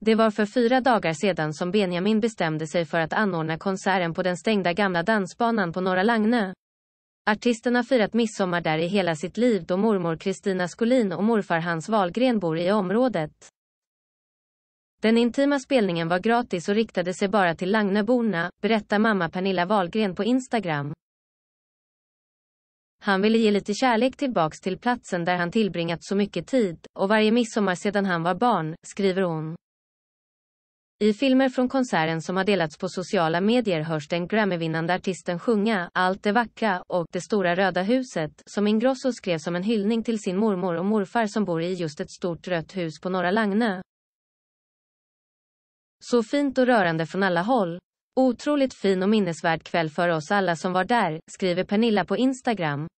Det var för fyra dagar sedan som Benjamin bestämde sig för att anordna konserten på den stängda gamla dansbanan på Norra Lagnö. Artisten har firat midsommar där i hela sitt liv då mormor Kristina Skolin och morfar Hans Wahlgren bor i området. Den intima spelningen var gratis och riktade sig bara till Lagnöborna, berättar mamma Pernilla Wahlgren på Instagram. Han ville ge lite kärlek tillbaks till platsen där han tillbringat så mycket tid, och varje midsommar sedan han var barn, skriver hon. I filmer från konserten som har delats på sociala medier hörs den Grammy-vinnande artisten sjunga Allt det vackra och Det stora röda huset, som Ingrosso skrev som en hyllning till sin mormor och morfar som bor i just ett stort rött hus på Norra Lagnö. Så fint och rörande från alla håll. Otroligt fin och minnesvärd kväll för oss alla som var där, skriver Pernilla på Instagram.